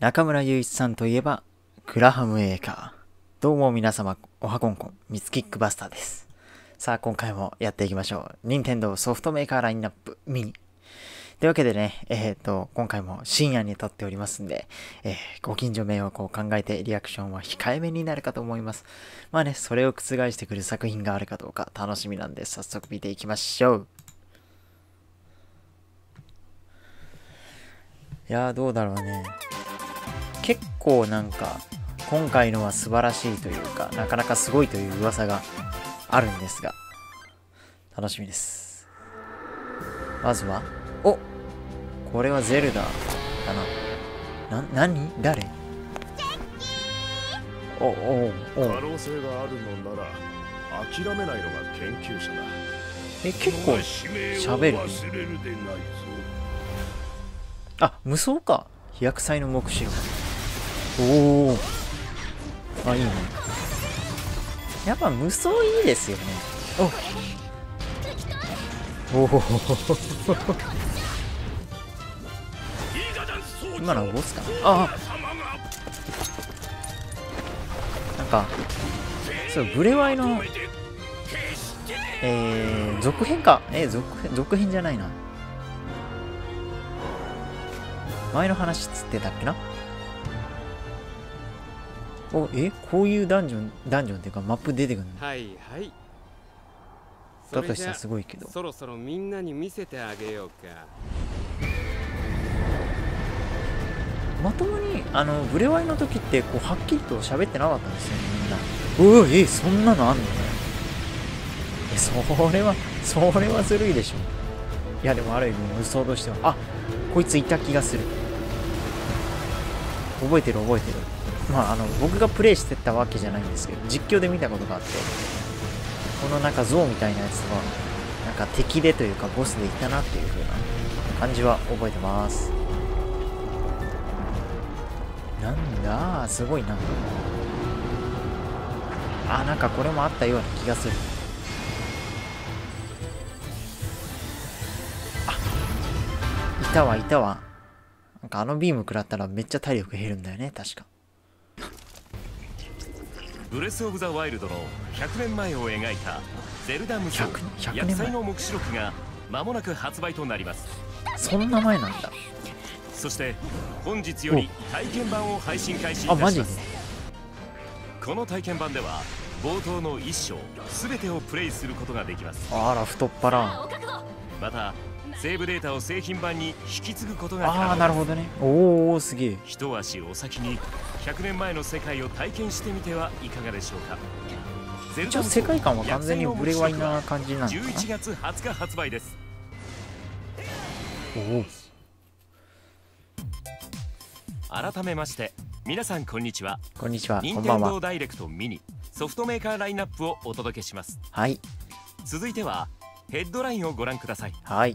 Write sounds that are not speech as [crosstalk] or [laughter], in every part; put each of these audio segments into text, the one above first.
中村雄一さんといえば、グラハムエーカー。どうも皆様、おはこんこん、ミツキックバスターです。さあ、今回もやっていきましょう。任天堂ソフトメーカーラインナップミニ。というわけでね、えっ、と、今回も深夜に撮っておりますんで、えーご近所迷惑を考えてリアクションは控えめになるかと思います。まあね、それを覆してくる作品があるかどうか楽しみなんで、早速見ていきましょう。いやー、どうだろうね。結構なんか、今回のは素晴らしいというか、なかなかすごいという噂があるんですが、楽しみです。まずは、おこれはゼルダだな。な、何？誰？お、お、お、可能性があるのなら諦めないのが研究者だえ、結構喋る？忘れるでないぞあ、無双か。飛躍祭の目視録。おお。あ、いいね。やっぱ無双いいですよね。おおお。今のはボスかあなんか、そう、ブレワイの、えー、続編か。えー、続編、続編じゃないな。前の話っつってたっけなおえこういうダンジョンダンジョンっていうかマップ出てくるの？はいはい。だとしたらすごいけど。そろそろみんなに見せてあげようか。まともにあのブレワイの時ってこうはっきりと喋ってなかったんですよねみんな。うわえそんなのあんの？えそれはそれはずるいでしょ。いやでもある意味無双としてはあこいついた気がする。覚えてる覚えてるまああの僕がプレイしてたわけじゃないんですけど実況で見たことがあってこのなんか像みたいなやつはなんか敵でというかボスでいたなっていう風な感じは覚えてます。なんだすごいなあなんかこれもあったような気がする。あいたわいたわ。なんかあのビーム食らったらめっちゃ体力減るんだよね確か。ブレス・オブ・ザ・ワイルドの100年前を描いたゼルダ無双100 100年前。薬剤の目視録が間もなく発売となります。そんな前なんだ。そして本日より体験版を配信開始いあマジでたします。この体験版では冒頭の一章全てをプレイすることができます。あら太っ腹。またセーブデータを製品版に引き継ぐことがああなるほどね。おおすげえ。一足お先に100年前の世界を体験してみてはいかがでしょうか。ゼル一応世界観は完全にブレワイな感じなのかな11月20日発売です。おお改めまして皆さんこんにちは。こんにちは。こ任天堂ダイレクトミニソフトメーカーラインナップをお届けします。はい。続いてはヘッドラインをご覧ください。はい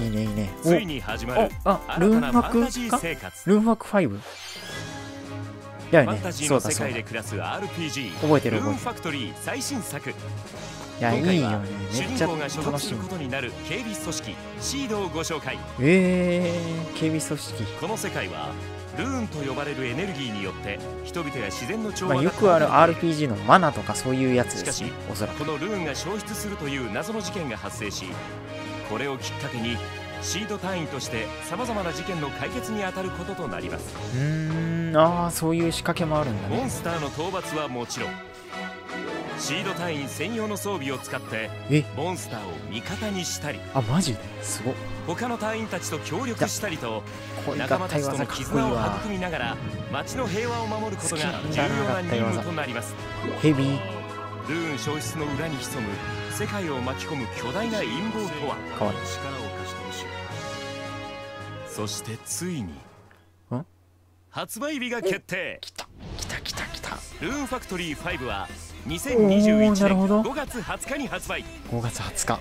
いいねいいね。おついに始まるおあルーンワーァクかルーンワーク 5? だよね。そうだそうだ。覚えてる覚えてる。ファクトリー最新作。やいいよね。主めっちゃ楽しみ。ことになる警備組織シードをご紹介。えー、警備組織。この世界はルーンと呼ばれるエネルギーによって人々や自然の調まあ、よくある RPG のマナとかそういうやつですねしかしおそらく。このルーンが消失するという謎の事件が発生しこれをきっかけにシード隊員としてさまざまな事件の解決に当たることとなります。うーん。ああそういう仕掛けもあるんだね。モンスターの討伐はもちろんシード隊員専用の装備を使ってえ？モンスターを味方にしたりあマジで？すごっ。他の隊員たちと協力したりと仲間合たちとの絆をわ育みながら街の平和を守ることが重要な任務となります。ヘビー。ルーン消失の裏に潜む世界を巻き込む巨大な陰謀とは？かわいい力を貸してほしい。そしてついにん発売日が決定。来た。来た来た来た。ルーンファクトリー5はお2021ーなるほど。年5月20日に発売。5月20日。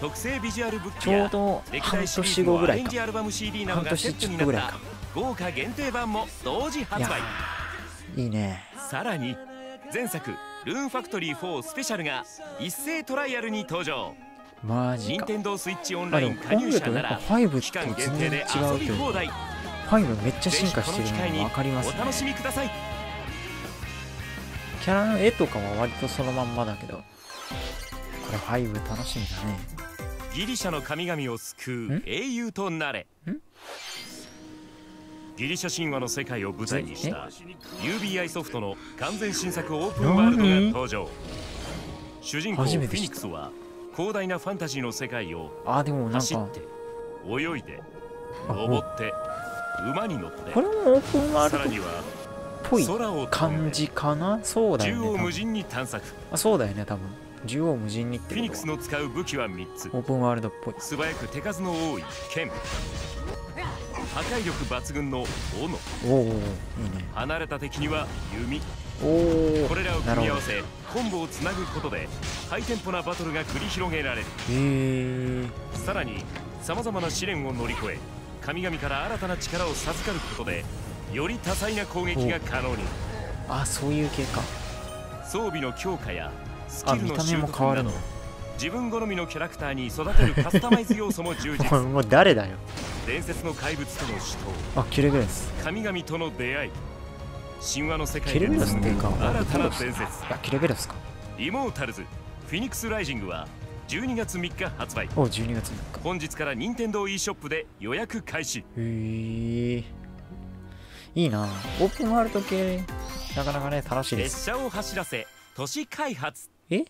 特製ビジュアルブックやど歴半代シリーズのアぐらいか。レンジアルバム CD などがセットになった豪華限定版も同時発売。いいね。さらに前作ルーンファクトリー4スペシャルが一斉トライアルに登場。マジか。任天堂スイッチオンライン加入者ならこう見るとやっぱ5期間限定で遊び放題。5めっちゃ進化してるのが分かりますね。お楽しみください。キャラの絵とかは割とそのまんまだけど。これ5楽しみだね。ギリシャの神々を救うん？英雄となれ。ん？ギリシャ神話の世界を舞台にしえた UBI ソフトの完全新作オープンワールドが登場。主人公フェ初めて知った。ニックスは広大なファンタジーの世界を走って泳いであ登って馬に乗ってこれもオープンワールドっさらにはぽい感じかな？そうだ縦よね多分横無尽に探索。あそうだよね多分。縦横無尽にってフェニックスの使う武器は3つ。オープンワールドっぽい。素早く手数の多い剣破壊力抜群の斧。おおいいね離れた敵には弓。おおこれらを組み合わせコンボをつなぐことでハイテンポなバトルが繰り広げられる。さらにさまざまな試練を乗り越え神々から新たな力を授かることでより多彩な攻撃が可能に。あそういう系か。装備の強化やスキあルの習得など自分好みのキャラクターに育てるカスタマイズ要素も充実。[laughs] もう誰だよ伝説の怪物との死闘。あキルベロス。神々との出会い。神話の世界でキルベロスっていうか新たな伝説。いやキルベロスか。イモータルズ。フェニックスライジングは12月3日発売。お12月3日。本日から任天堂 e ショップで予約開始。へえいいな。オープンワールド系なかなかね楽しいです。列車を走らせ都市開発。え？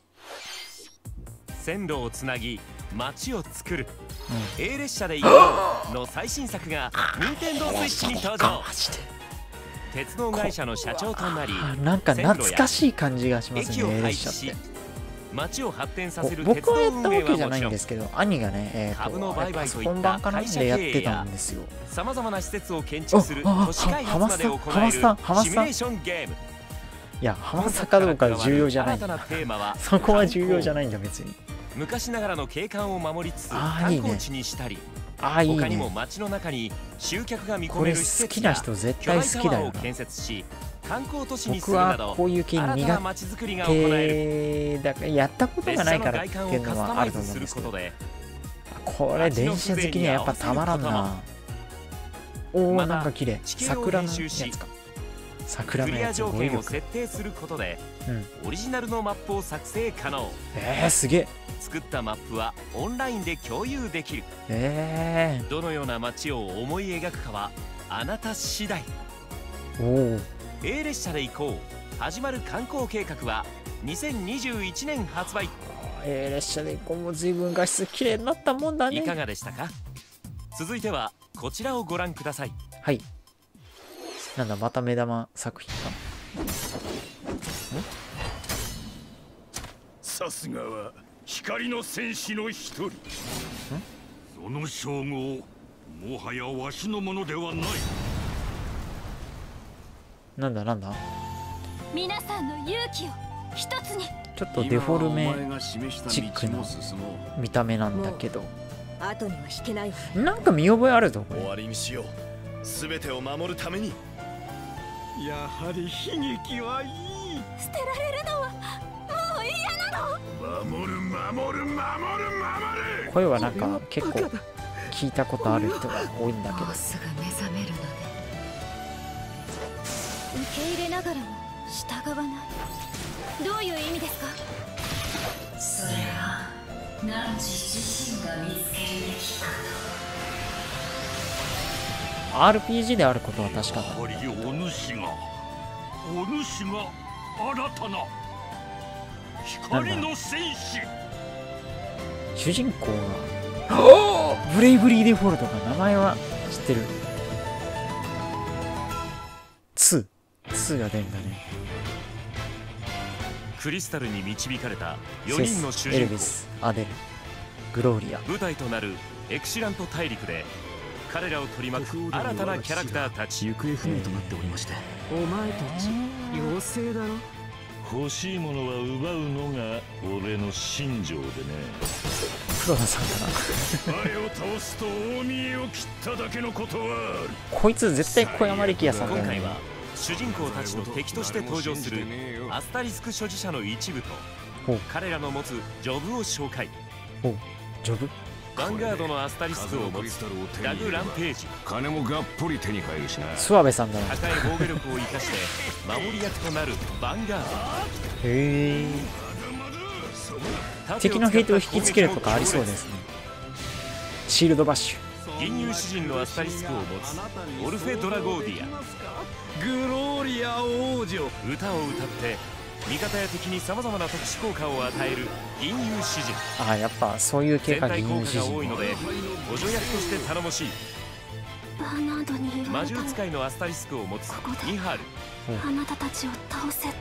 線路をつなぎ街を作る。うん。A 列車で行こうの最新作が任天堂スイッチに登場。鉄道会社の社長となりあなんか懐かしい感じがしますね A 廃列車って。街を発展させる僕はやったわけじゃないんですけど兄がね、えー、株のと売買といった会社でやって経営や。たんですよ。さまざまな施設を建築する都市開発まで行えるシミュレーションゲーム。いや浜坂どうか重要じゃない [laughs] そこは重要じゃないんだ別に昔ながらの景観を守りつつ観光地にしたりああいい他にもね街の中に集客が見込これめる施好きな設や人絶巨対大タワーを好きだよな建設し観光都市にす僕はるなどこういう系苦手。だからやったことがないからっていうのはあると思うんですけどるこれ電車好きにはやっぱたまらんな。おおなんか綺麗。桜のやつか桜クリア条件を設定することでうん。オリジナルのマップを作成可能。えー、すげえ。作ったマップはオンラインで共有できる。えどのような街を思い描くかはあなた次第。ー、おお A 列車で行こう。始まる観光計画は2021年発売。えー、列車でこう。も随分画質綺麗になったもんだね。いかがでしたか？続いてはこちらをご覧ください。はいなんだまた目玉作品か。さすがは光の戦士の一人。その称号もはやわしのものではない。なんだなんだ？皆さんの勇気を一つに。ちょっとデフォルメチックな道も進もう。見た目なんだけど。後には引けないわ。なんか見覚えあるぞこれ。終わりにしよう。全てを守るためにやはり悲劇はいい。捨てられるのはもう嫌なの。守る守る守る守る。声はなんか結構聞いたことある人が多いんだけど。すぐ目覚めるのね受け入れながらも従わないどういう意味ですか？それはナンジ自身が見つけるべき RPG であることは確かだ。お主がお主が新たな光の戦士。主人公がブレイブリーデフォルトが名前は知ってる。2 2が出るんだね。クリスタルに導かれた4セ人の主人公。ビスアデルグローリア。舞台となるエクシラント大陸で彼らを取り巻く新たなキャラクターたち。行方不明となっておりまして。お前たち妖精だろ？欲しいものは奪うのが俺の信条でね。黒田さんかな前を倒すと大見えを切っただけのことはある。こいつ絶対小山力也さんだよね。今回は主人公たちの敵として登場するアスタリスク所持者の一部とほう彼らの持つジョブを紹介。ジョブ？ヴァンガードのアスタリスクを持つダグ・ランページ。金もがっぽり手に入るしな諏訪部さんだな。高い防御力を生かして守り役となるヴァンガーへえド敵のヘイトを引きつけるとかありそうですね。シールドバッシュ。吟遊詩人のアスタリスクを持つオルフェ・ドラゴーディア。グローリア王女。歌を歌って味方や敵にさまざまな特殊効果を与える吟遊詩人。ああやっぱそういう系全か体効果吟遊詩人。が多いので補助役として頼もしい。バーナードに言わ魔獣使いのアスタリスクを持つニハル。あなたたちを倒せって。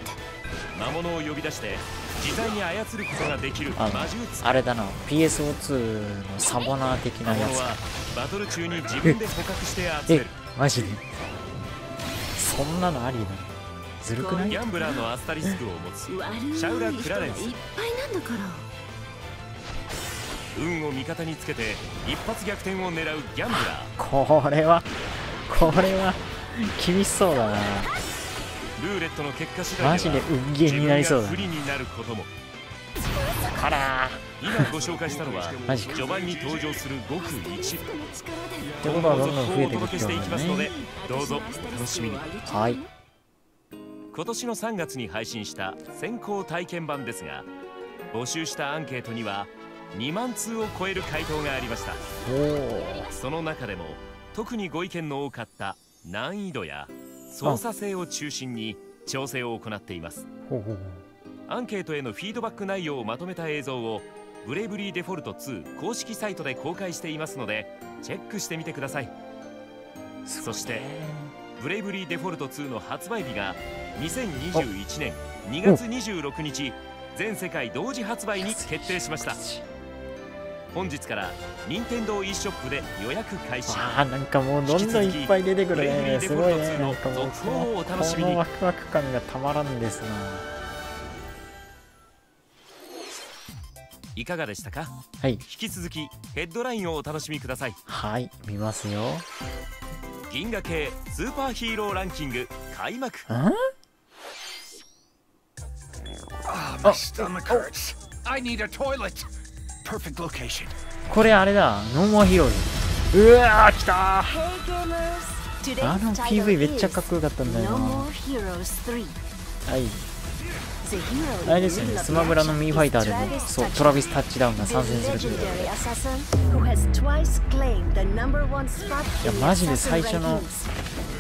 魔物を呼び出して自在に操ることができる魔あの獣使い。あれだな PSO2 のサボナー的なやつか。バトル中に自分で捕獲して集めえる。マジで？そんなのありなの？ずるくない？ギャンブラーのアスタリスクを持つシャウラ・クラレンス。ぱいなんだから運を味方につけて一発逆転を狙うギャンブラこれはこれは厳しそうだな。ールーレットの結果次第マジで運ゲーになりそうだ不利になることも。あら今ご紹介したのはマジか。序盤に登場するごく一。部ってことはどんどん増えていくお届けしていきますのでねどうぞお楽しみに。はい今年の3月に配信した先行体験版ですが募集したアンケートには2万通を超える回答がありました。その中でも特にご意見の多かった難易度や操作性を中心に調整を行っています。アンケートへのフィードバック内容をまとめた映像をブレイブリーデフォルト2公式サイトで公開していますのでチェックしてみてください。そしてブレイブリーデフォルト2の発売日が2021年2月26日全世界同時発売に決定しました。本日から任天堂 e ショップで予約開始。あーなんかもうどんどんいっぱい出てくるね。すごいねなんかもう続報をお楽しみに。このワクワク感がたまらんですな。いかがでしたか？はい。引き続きヘッドラインをお楽しみください。はい見ますよ銀河系スーパーヒーローランキング開幕。これあれだ。うわーたあの PV めっちゃかっこよかったんだよはい。あれですよね、スマブラのミーファイターでも、そう、トラビスタッチダウンが参戦するという。いや、マジで最初の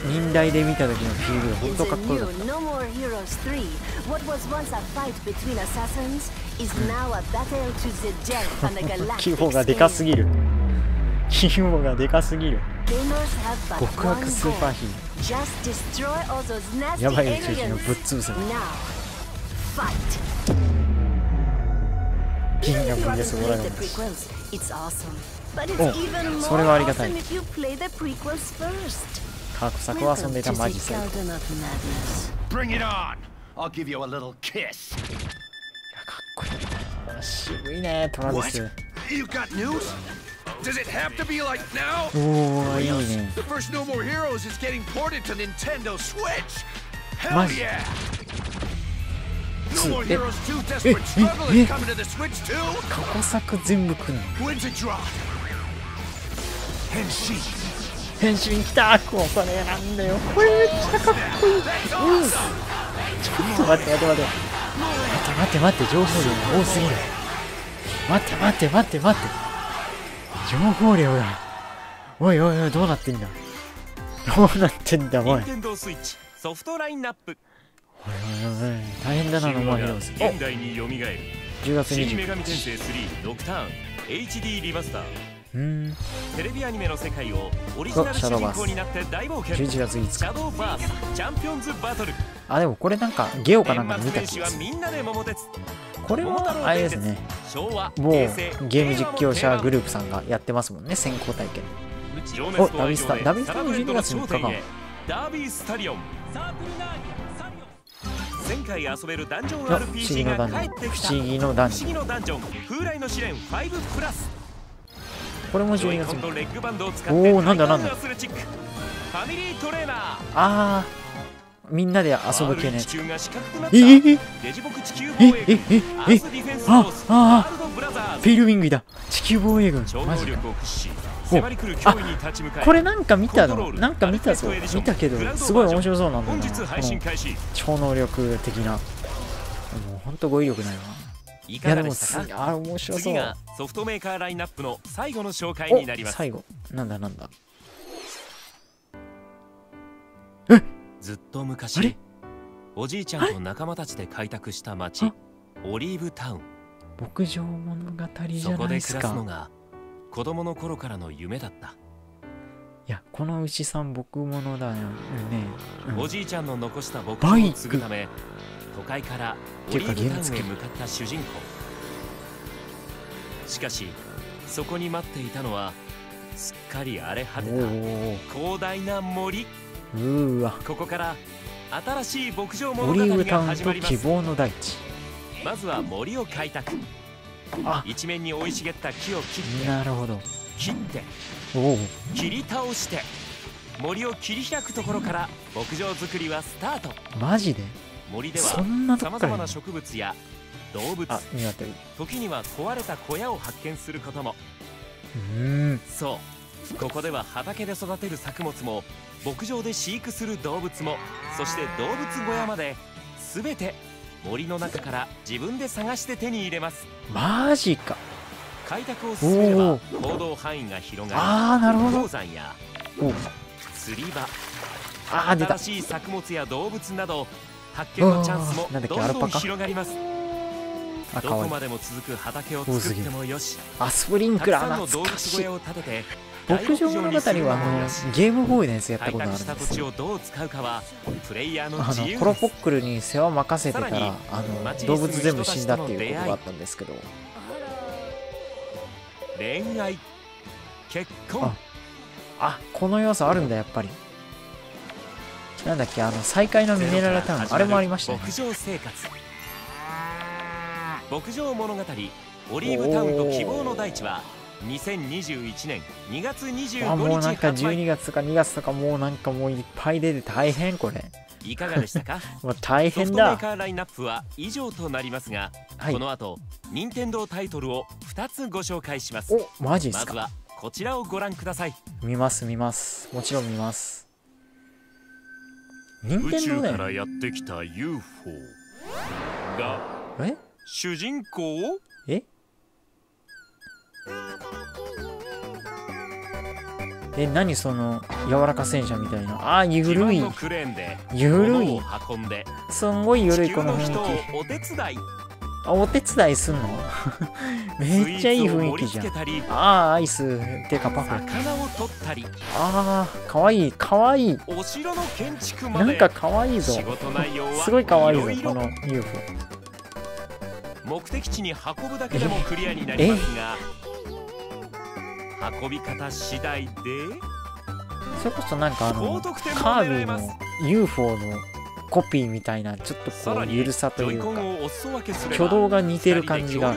忍耐で見た時のフィールド、本当かっこいいった。気泡 [laughs] がでかすぎる。気泡がでかすぎる。極悪スーパーヒーやばい宇中心をぶっ潰せ Now, fight. 銀 Even 河 if you 分裂 haven't オラ played ガ the ンです prequels, it's awesome. But it's お even それ more はありがたい awesome if you play the prequels first. 過去作を遊んでいた Welcome マ to ジ the 最高 Garden of Madness. Bring it on. I'll give you a little kiss. かっこいいな渋いねトラビス You got news? Does it have to be like now? おおいいね The first No More Heroes is getting ported to Nintendo Switch. Hell Maji. yeah! 2 Desperate eh, Struggle eh, is coming to the Switch too. 過去作全部来んの？変身。きたここれなんだよ。これめっちゃかっこいい、うん、ちょっと待って待って待って。待って待って待って情報量が多すぎる。待って待って待って待って。情報量が。おいおいおいどうなってんだ？どうなってんだおい。ソフトラインナップおいおい大変だなノマヒローズお現代に蘇る。10月新女29神転生3ドクターン HD リマスター。うーん。テレビアニメの世界をオリジナル主人公になって大冒険。11月5シ日ャドーバース。チャンピオンズバトル。あでもこれなんかゲオかなんかで見た気がする。これはあれですね。昭和某平成ゲーム実況者グルループさんがやってますもんね先行体験おダビスタダビスタの12月3日か。ダービースタリオン前回遊べるダンジョン RPG が帰ってきた。不思議のダンジョン。不思議のダンジョン風来の試練5プラス。これも12ジョイコ月3日ンとレッグバンドを使っておーなんだなんだ。ファミリートレーナー。あーみんなで遊ぶ系のやつ。地球が四角くなった。えええ。えアースディフェンスフォース。ああフィールウィングだ地球防衛軍。マジか力を駆使し迫り来る脅威に立ち向かいこれなんか見たの？なんか見たぞ。見たけどすごい面白そうなんだ本な。日配信この開始。超能力的な。もうほんと語彙力ないわいやでもすあ面白そう。次がソフトメーカーラインナップの最後の紹介になります。お最後。なんだなんだ？ずっとあれ？昔おじいちゃんと仲間たちで開拓した町あオリーブタウン。牧場物語じそこで暮ゃないですか。らすのが子供の頃からの夢だった、いやこの牛さん僕物だよね、うん。おじいちゃんの残した牧バイク。場を継ぐため都会からオリーブタウンへ向かった主人公。しかしそこに待っていたのはすっかり荒れ果ておたお広大な森。うーわ。ここから新しい牧場物オリー語がブタウンと始まります希望の大地。まずは森を開拓。あ一面に生い茂った木を切ってなるほど。切って切り倒して森を切り開くところから牧場作りはスタート。マジで？森ではそんなとさまざまな植物や動物時には壊れた小屋を発見することも。うーん。そう。ここでは畑で育てる作物も牧場で飼育する動物もそして動物小屋まで全て森の中から自分で探して手に入れます。マジか。開拓を進めればお行動範囲が広がああなるりほど。鉱山やお釣り場ああ出た。新しい作物や動物など発見のチャンスもどんどん広がります。どこまでも続く畑を作ってもよし。あスプリンたくクラさんの動物ー懐かしい小屋を建てて牧場物語はあのゲームボーイのやつやった開ことあるんですよ。あのコロポックルに世話任せてたさらあの動物全部死んだっていうことがあったんですけど。恋愛結婚。ああこの要素あるんだやっぱり。なんだっけあの再開のミネラルタウンあれもありましたね。牧場生活。牧場物語オリーブタウンと希望の大地は2021年2月25あもうなんか日発売12月とか2月とかもうなんかもういっぱい出て大変これ。いかがでしたか？[laughs] もう大ソフ変だトメーカーラインナップは以上となりますが、はい。この後任天堂タイトルを2つご紹介します。おマジっか？ますずはこちらをご覧ください。見ます見ます。もちろん見ます。任宇天堂だよ宙からやってきた UFO がえ？主人公ええ何その柔らか戦車みたいな。あーゆ自るい。ゆるいすんごいゆるい地この雰囲気。お手伝い。あお手伝いすんの？[laughs] めっちゃいい雰囲気じゃん。ああアイスてかパフェ。ああかわいいかわい。いお城の建築まで。なんかかわいいぞすごいかわいいぞこの UFO 目的地に運ぶだけでもクリアになりますが運び方次第でそれこそなんかあのカービィの UFO のコピーみたいなちょっとこうゆるさというか挙動が似てる感じが。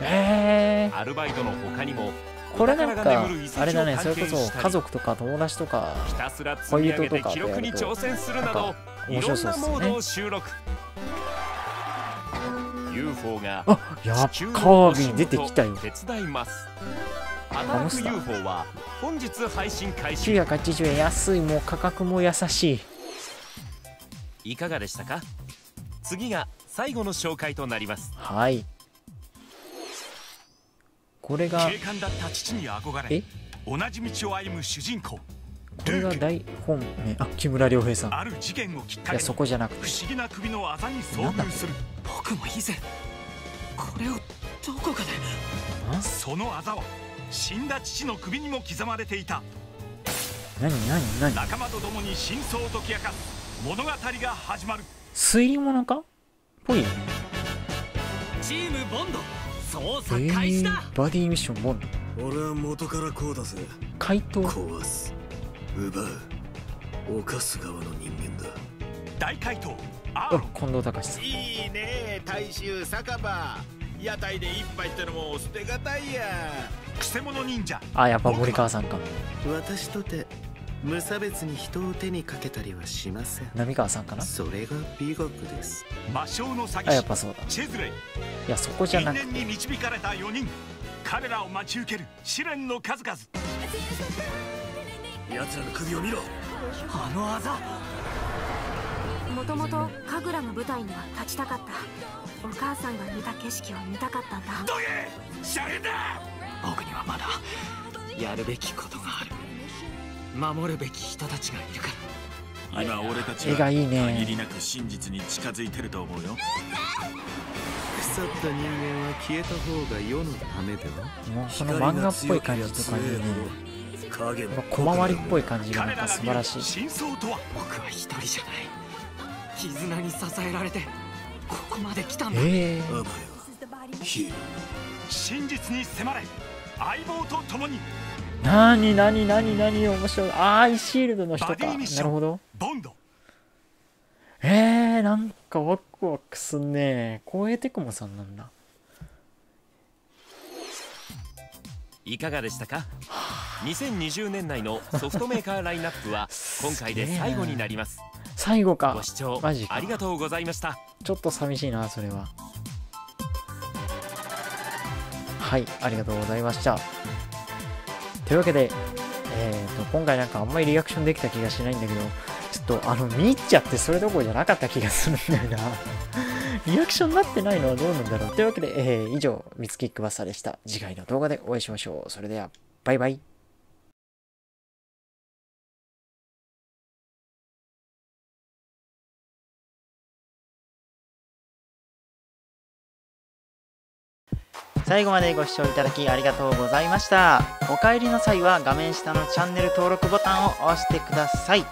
えー、アルバイトの他にもこれなんかあれだねそれこそ家族とか友達とか恋人とか記録に挑戦するなどい面白ろんそうですよね。なモードを収録 UFO があやっカのお仕ービィ出てきたよ。手伝います。働く UFO は本日配信開始。980円安い。もう価格も優しい。いかがでしたか？次が最後の紹介となります。はい。これが警官だった父に憧え？れ同じ道を歩む主人公これが大本命あ木村良平さん。いある事件をきっかやけにそこじゃなくて。不思議な首のあざに遭遇する。僕も以前これをどこかで。あ？そのあざは死んだ父の首にも刻まれていた。何何何？仲間と共に真相を解き明かす。物語が始まる。推理物か？ぽいよね。チームボンド。捜え査開始だ、ー、バディミッションボンド。俺は元からこうだぜ。怪盗。壊す奪う。犯す側の人間だ。大怪盗アーあロン。近藤隆さん。いいね大衆酒場。屋台で一杯ってのも捨てがたいや。くせ者忍者。あやっぱ森川さんか。私とて無差別に人を手にかけたりはしません。浪川さんかな？それが美学です。魔性の詐欺師あやっぱそうだ。チェズレイ。いやそこじゃなく因縁に導かれた4人。彼らを待ち受ける試練の数々奴らの首を見ろ。あのあざ。もともと神楽の舞台には立ちたかった。お母さんが見た景色を見たかったんだ。どけシャレだ!僕にはまだやるべきことがある。守るべき人たちがいるから。今俺たち絵がいいね。限りなく真実に近づいてると思うよ。腐った人間は消えた方が世のためではもうこの漫画っぽい感じとかいいね小回りっぽい感じがなんか素晴らしい。真相とは。僕は一人じゃない。絆に支えられてここまで来たんだ、えー。ロ真実に迫れ。相棒と共に。なになになになに面白い。あーアイシールドの人か。なるほど。ボンド。えー、なんかワクワクすんね光栄テクモさんなんだ。いかがでしたか？2020年内のソフトメーカーラインナップは今回で最後になります。最後か。ご視聴マジか。ありがとうございました。ちょっと寂しいなそれは。はいありがとうございました。というわけでえー、と今回なんかあんまりリアクションできた気がしないんだけどちょっとあの見入っちゃってそれどころじゃなかった気がするんだよな。[laughs] リアクションになってないのはどうなんだろう。というわけで、えー以上ミツキックバスターでした。次回の動画でお会いしましょう。それではバイバイ最後までご視聴いただきありがとうございました。お帰りの際は画面下のチャンネル登録ボタンを押してください。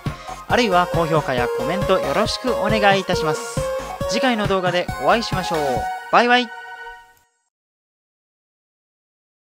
あるいは高評価やコメントよろしくお願いいたします。次回の動画でお会いしましょう。バイバイ。